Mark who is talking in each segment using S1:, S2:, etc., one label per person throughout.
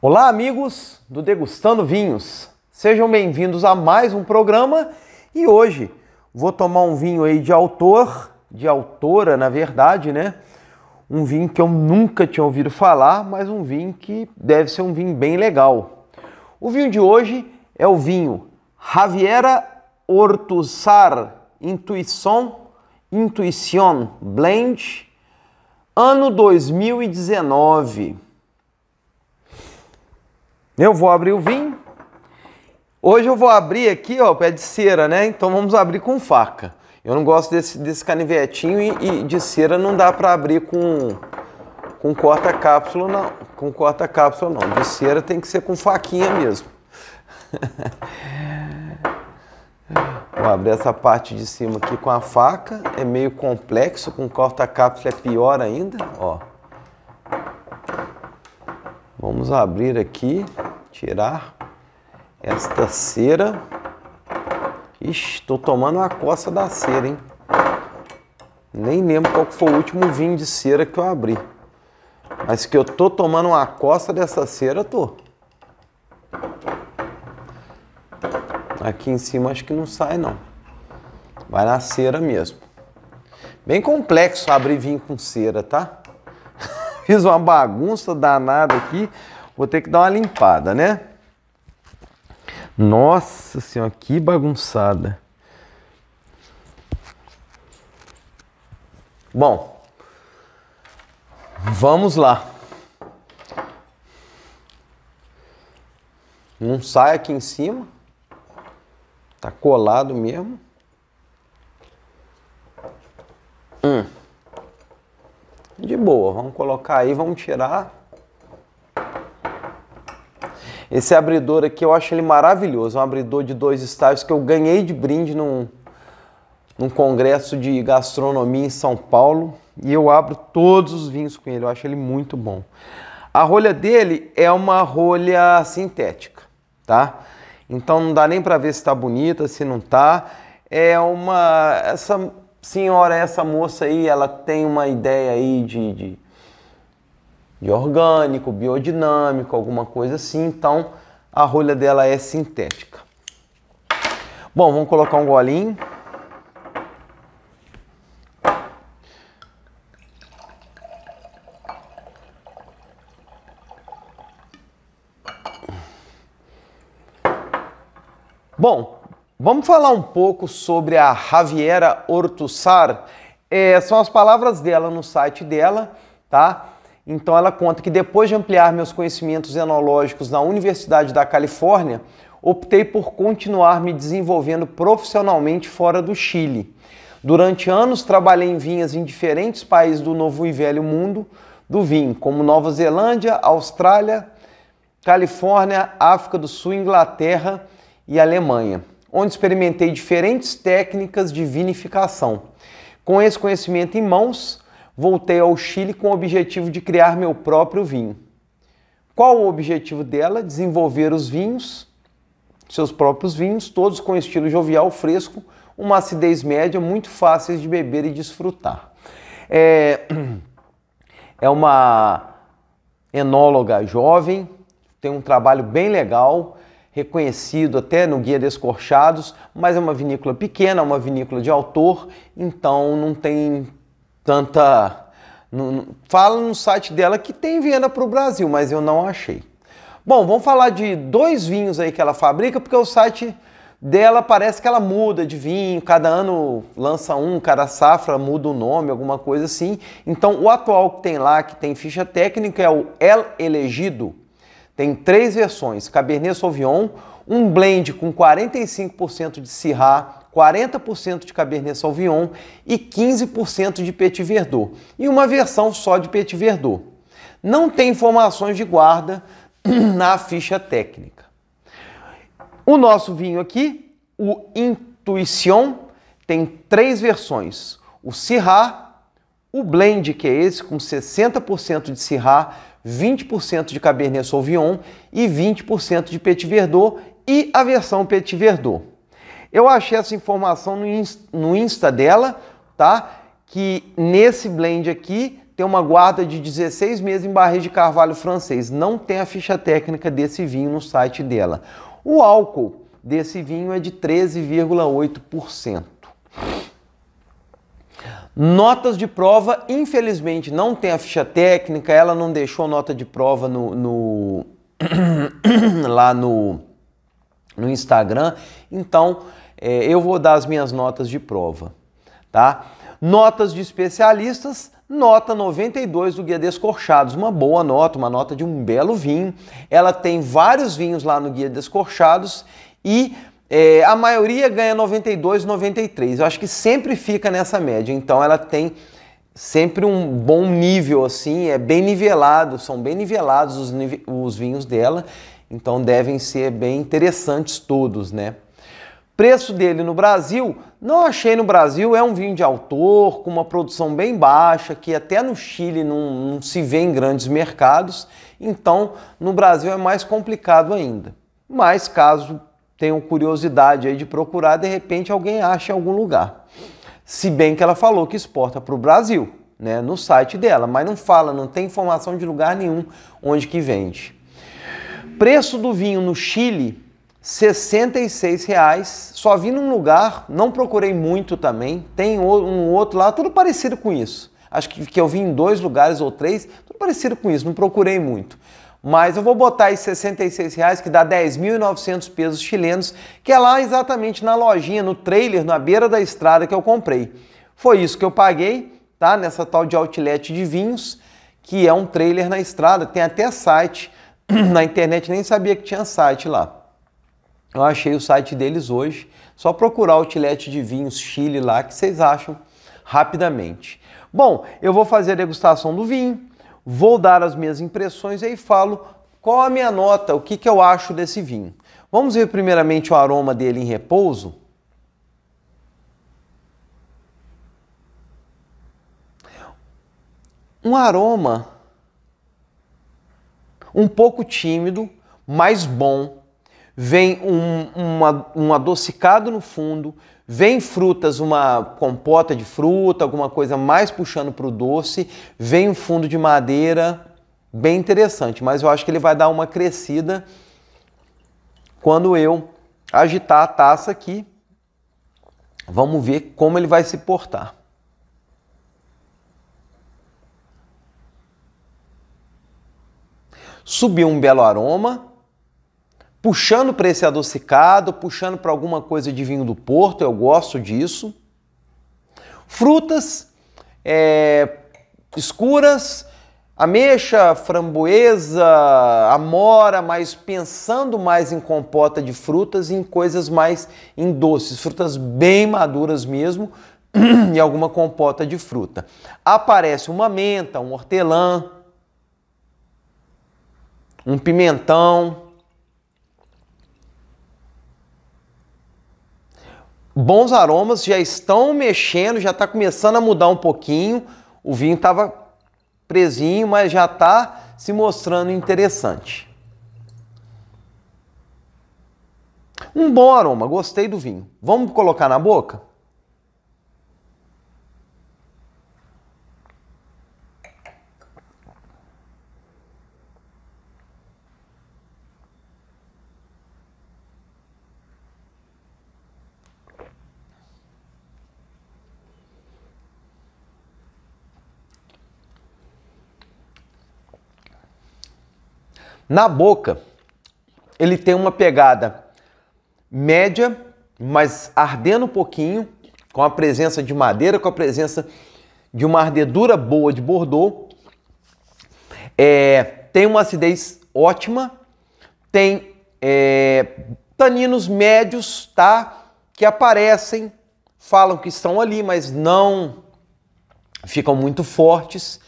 S1: Olá, amigos do Degustando Vinhos. Sejam bem-vindos a mais um programa e hoje vou tomar um vinho aí de autor, de autora, na verdade, né? Um vinho que eu nunca tinha ouvido falar, mas um vinho que deve ser um vinho bem legal. O vinho de hoje é o vinho Javiera Ortuzar Intuição Intuition Blend ano 2019. Eu vou abrir o vinho. Hoje eu vou abrir aqui, ó, pé de cera, né? Então vamos abrir com faca. Eu não gosto desse, desse canivetinho e, e de cera não dá para abrir com com corta cápsula não, com corta cápsula não. De cera tem que ser com faquinha mesmo. Vou abrir essa parte de cima aqui com a faca. É meio complexo, com corta cápsula é pior ainda, ó. Vamos abrir aqui, tirar esta cera. Tô tomando uma coça da cera, hein? Nem lembro qual foi o último vinho de cera que eu abri. Mas que eu tô tomando uma coça dessa cera, tô. Aqui em cima acho que não sai não. Vai na cera mesmo. Bem complexo abrir vinho com cera, tá? Fiz uma bagunça danada aqui. Vou ter que dar uma limpada, né? Nossa senhora, que bagunçada. Bom, vamos lá. Não sai aqui em cima. Tá colado mesmo. Hum. De boa, vamos colocar aí, vamos tirar. Esse abridor aqui eu acho ele maravilhoso, um abridor de dois estágios que eu ganhei de brinde num, num congresso de gastronomia em São Paulo e eu abro todos os vinhos com ele, eu acho ele muito bom. A rolha dele é uma rolha sintética, tá? Então não dá nem para ver se está bonita, se não tá. É uma essa senhora, essa moça aí, ela tem uma ideia aí de, de, de orgânico, biodinâmico, alguma coisa assim. Então a rolha dela é sintética. Bom, vamos colocar um golinho. Bom, vamos falar um pouco sobre a Javiera Ortuzar. É, são as palavras dela no site dela, tá? Então ela conta que depois de ampliar meus conhecimentos enológicos na Universidade da Califórnia, optei por continuar me desenvolvendo profissionalmente fora do Chile. Durante anos trabalhei em vinhas em diferentes países do novo e velho mundo do vinho, como Nova Zelândia, Austrália, Califórnia, África do Sul, Inglaterra e Alemanha, onde experimentei diferentes técnicas de vinificação. Com esse conhecimento em mãos, voltei ao Chile com o objetivo de criar meu próprio vinho. Qual o objetivo dela? Desenvolver os vinhos, seus próprios vinhos, todos com estilo jovial, fresco, uma acidez média, muito fáceis de beber e desfrutar. É, é uma enóloga jovem, tem um trabalho bem legal, reconhecido até no Guia Descorchados, mas é uma vinícola pequena, uma vinícola de autor, então não tem tanta. Fala no site dela que tem venda para o Brasil, mas eu não achei. Bom, vamos falar de dois vinhos aí que ela fabrica, porque o site dela parece que ela muda de vinho, cada ano lança um, cada safra muda o nome, alguma coisa assim. Então, o atual que tem lá, que tem ficha técnica, é o El Elegido tem três versões: Cabernet Sauvignon, um blend com 45% de Syrah, 40% de Cabernet Sauvignon e 15% de Petit Verdot, e uma versão só de Petit Verdot. Não tem informações de guarda na ficha técnica. O nosso vinho aqui, o Intuition, tem três versões: o Syrah, o blend que é esse com 60% de Syrah, 20% de Cabernet Sauvignon e 20% de Petit Verdot e a versão Petit Verdot. Eu achei essa informação no Insta, no Insta dela, tá? Que nesse blend aqui tem uma guarda de 16 meses em barris de carvalho francês. Não tem a ficha técnica desse vinho no site dela. O álcool desse vinho é de 13,8%. Notas de prova, infelizmente, não tem a ficha técnica, ela não deixou nota de prova no, no lá no, no Instagram, então é, eu vou dar as minhas notas de prova, tá? Notas de especialistas, nota 92 do Guia Descorchados, uma boa nota, uma nota de um belo vinho. Ela tem vários vinhos lá no Guia Descorchados e é, a maioria ganha 92, 93. Eu acho que sempre fica nessa média. Então ela tem sempre um bom nível assim, é bem nivelado, são bem nivelados os, os vinhos dela. Então devem ser bem interessantes todos, né? Preço dele no Brasil, não achei no Brasil, é um vinho de autor, com uma produção bem baixa, que até no Chile não, não se vê em grandes mercados, então no Brasil é mais complicado ainda. Mas caso tenham curiosidade aí de procurar, de repente alguém acha em algum lugar. Se bem que ela falou que exporta para o Brasil, né, no site dela, mas não fala, não tem informação de lugar nenhum onde que vende. Preço do vinho no Chile, 66 reais. Só vi num lugar, não procurei muito também. Tem um outro lá, tudo parecido com isso. Acho que, que eu vi em dois lugares ou três, tudo parecido com isso, não procurei muito. Mas eu vou botar aí 66 reais, que dá 10.900 pesos chilenos, que é lá exatamente na lojinha, no trailer, na beira da estrada que eu comprei. Foi isso que eu paguei, tá? Nessa tal de outlet de vinhos, que é um trailer na estrada, tem até site na internet, nem sabia que tinha site lá. Eu achei o site deles hoje, só procurar o outlet de vinhos Chile lá que vocês acham rapidamente. Bom, eu vou fazer a degustação do vinho, vou dar as minhas impressões e aí falo qual a minha nota, o que, que eu acho desse vinho. Vamos ver primeiramente o aroma dele em repouso. Um aroma um pouco tímido, mas bom. Vem um, uma, um adocicado no fundo, Vem frutas, uma compota de fruta, alguma coisa mais puxando para o doce. Vem um fundo de madeira, bem interessante, mas eu acho que ele vai dar uma crescida quando eu agitar a taça aqui. Vamos ver como ele vai se portar. Subiu um belo aroma puxando para esse adocicado, puxando para alguma coisa de vinho do Porto, eu gosto disso. Frutas é, escuras, ameixa, framboesa, amora, mas pensando mais em compota de frutas e em coisas mais em doces, frutas bem maduras mesmo e alguma compota de fruta. Aparece uma menta, um hortelã, um pimentão, bons aromas, já estão mexendo, já está começando a mudar um pouquinho. O vinho estava presinho, mas já está se mostrando interessante. Um bom aroma, gostei do vinho. Vamos colocar na boca? Na boca, ele tem uma pegada média, mas ardendo um pouquinho, com a presença de madeira, com a presença de uma ardedura boa de Bordeaux. É, tem uma acidez ótima, tem é, taninos médios, tá? Que aparecem, falam que estão ali, mas não ficam muito fortes.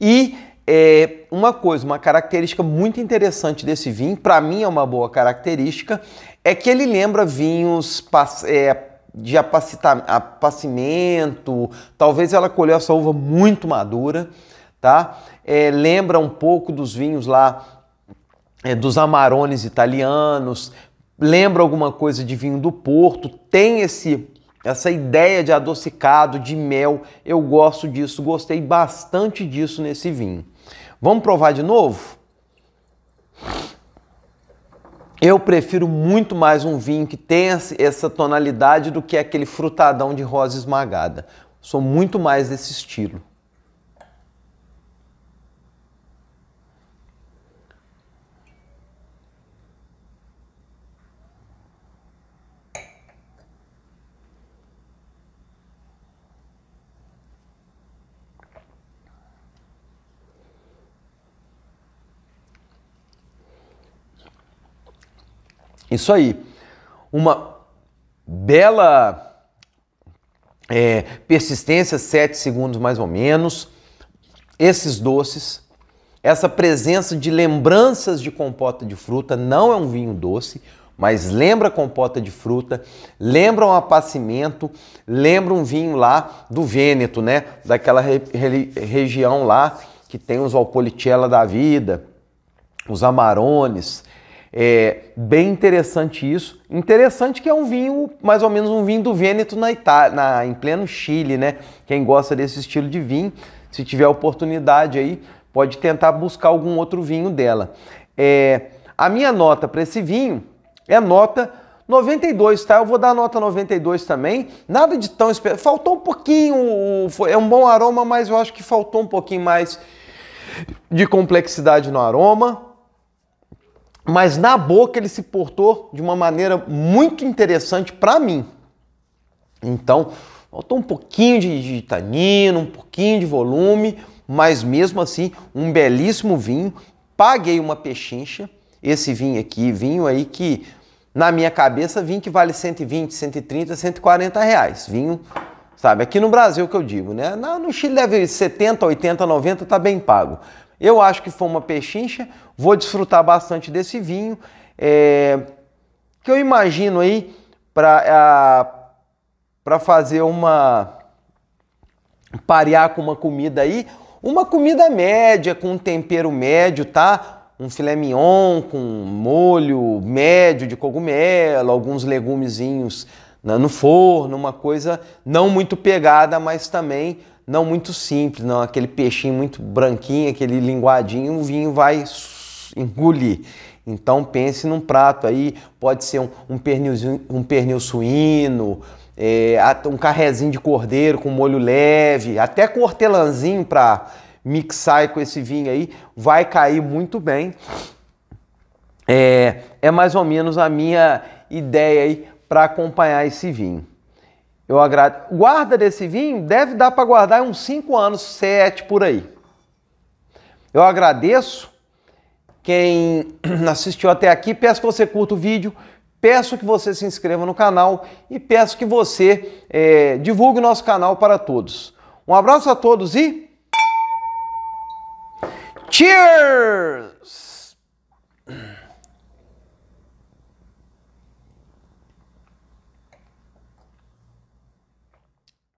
S1: E é, uma coisa, uma característica muito interessante desse vinho, para mim é uma boa característica, é que ele lembra vinhos é, de apacimento, talvez ela colheu essa uva muito madura, tá? É, lembra um pouco dos vinhos lá é, dos Amarones italianos, lembra alguma coisa de vinho do Porto, tem esse essa ideia de adocicado, de mel, eu gosto disso, gostei bastante disso nesse vinho. Vamos provar de novo? Eu prefiro muito mais um vinho que tenha essa tonalidade do que aquele frutadão de rosa esmagada. Sou muito mais desse estilo. Isso aí. Uma bela é, persistência, 7 segundos mais ou menos. Esses doces, essa presença de lembranças de compota de fruta, não é um vinho doce, mas lembra compota de fruta, lembra um apacimento, lembra um vinho lá do Vêneto, né? Daquela re re região lá que tem os Valpolicella da vida, os Amarones, é bem interessante isso. Interessante que é um vinho, mais ou menos um vinho do Vêneto na Itália, na, em pleno Chile, né? Quem gosta desse estilo de vinho, se tiver oportunidade aí, pode tentar buscar algum outro vinho dela. É, a minha nota para esse vinho é nota 92, tá? Eu vou dar nota 92 também. Nada de tão especial. Faltou um pouquinho, é um bom aroma, mas eu acho que faltou um pouquinho mais de complexidade no aroma mas na boca ele se portou de uma maneira muito interessante para mim. Então, faltou um pouquinho de, de tanino, um pouquinho de volume, mas mesmo assim, um belíssimo vinho. Paguei uma pechincha, esse vinho aqui, vinho aí que na minha cabeça, vinho que vale 120, 130, 140 reais. Vinho, sabe, aqui no Brasil que eu digo, né? No Chile deve 70, 80, 90, tá bem pago. Eu acho que foi uma pechincha, vou desfrutar bastante desse vinho, é, que eu imagino aí para fazer uma parear com uma comida aí, uma comida média com um tempero médio, tá? Um filé mignon com molho médio de cogumelo, alguns legumezinhos no forno, uma coisa não muito pegada, mas também não muito simples, não aquele peixinho muito branquinho, aquele linguadinho, o vinho vai engolir. Então pense num prato aí, pode ser um, um, pernil, um pernil suíno, é, um carrezinho de cordeiro com molho leve, até com hortelãzinho para mixar com esse vinho aí, vai cair muito bem. É, é mais ou menos a minha ideia aí para acompanhar esse vinho. Eu. Guarda desse vinho deve dar para guardar uns 5 anos, 7 por aí. Eu agradeço quem assistiu até aqui. Peço que você curta o vídeo, peço que você se inscreva no canal e peço que você é, divulgue o nosso canal para todos. Um abraço a todos e. Cheers!